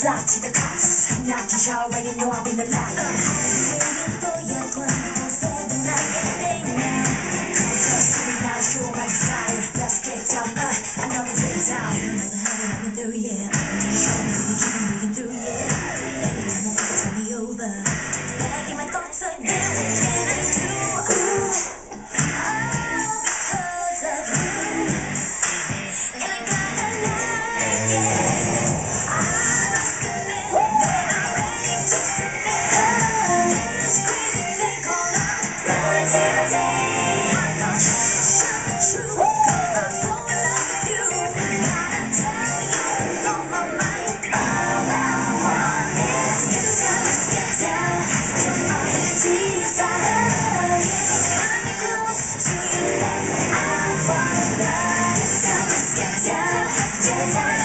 fly to the cost. Not just you already know I'm in the light. Waiting for your. Fire!